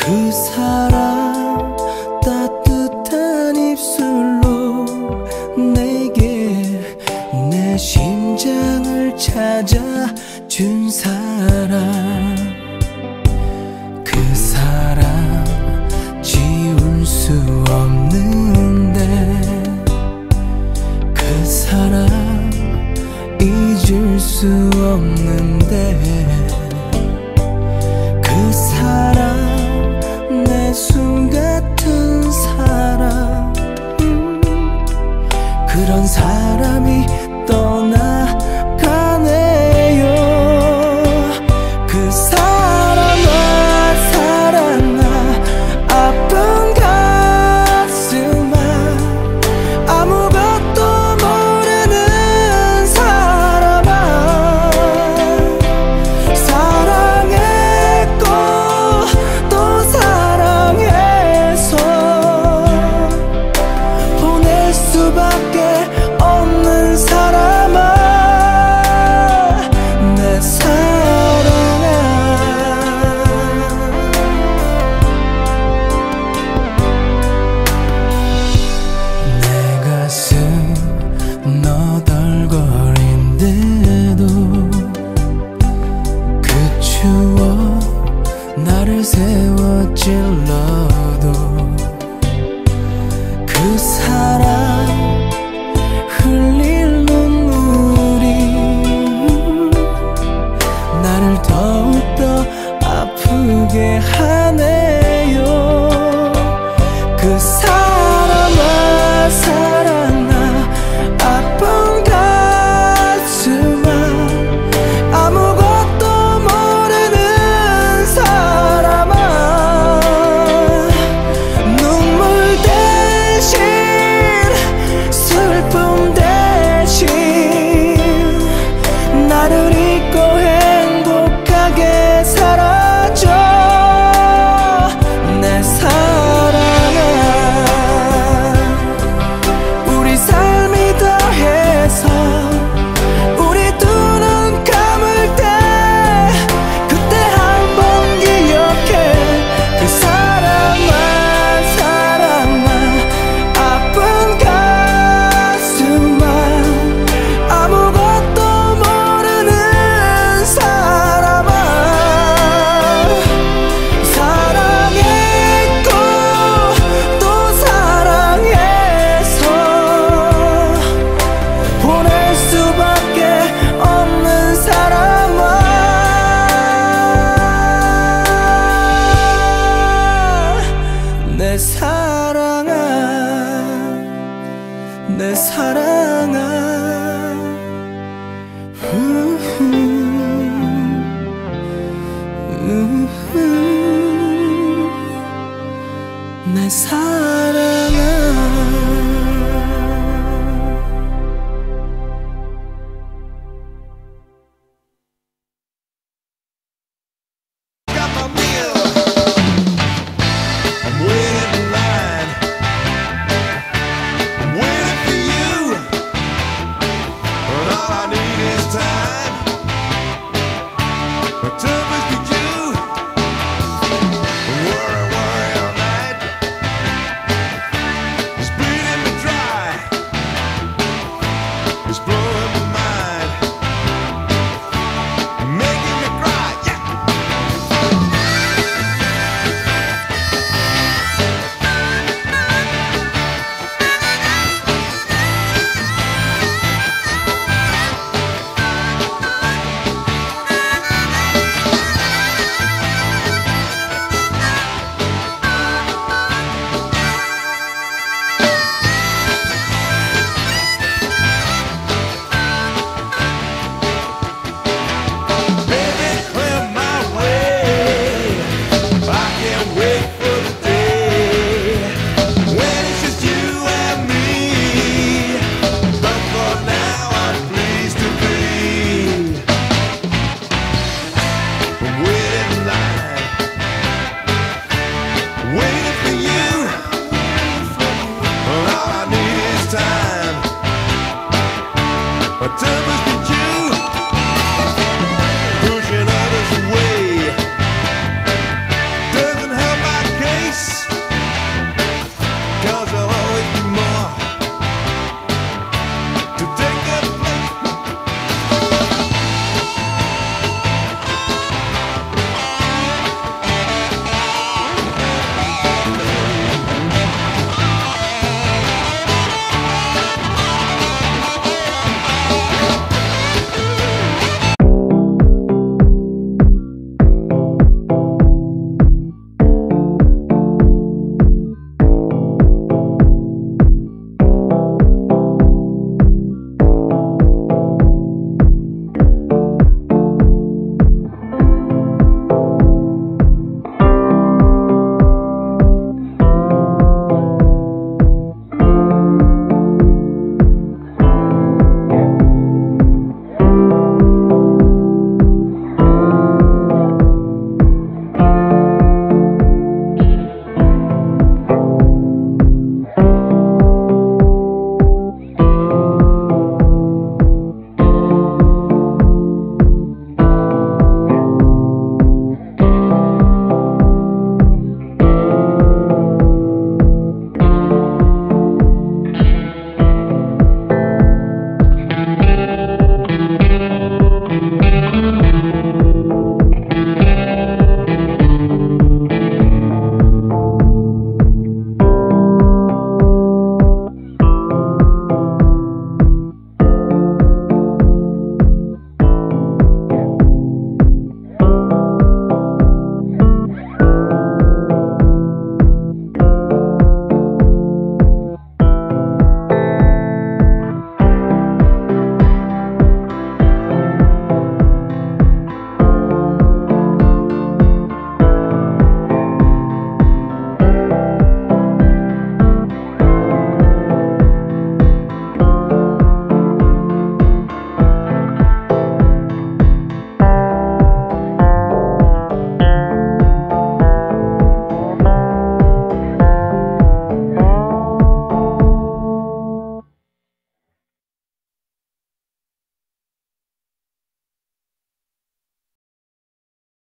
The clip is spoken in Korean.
그 사람 따뜻한 입술로 내게 내 심장을 찾아 준 사람. 그 사람 지울 수 없는데 그 사람 잊을 수 없는데 세워질러도 그 사랑 흘릴 눈물이 나를 더욱더 아프게 하네. 내 사랑.